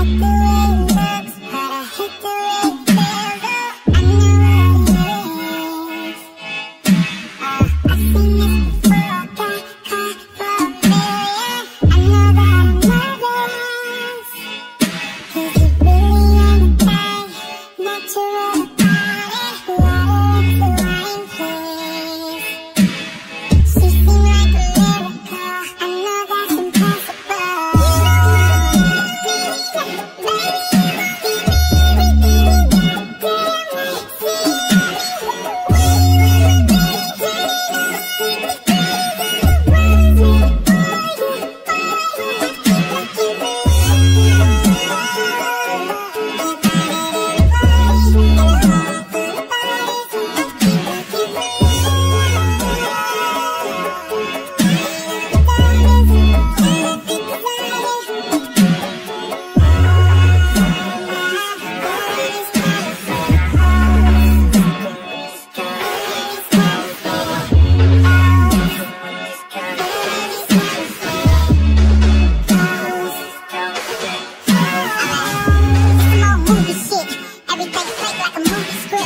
I go. to spend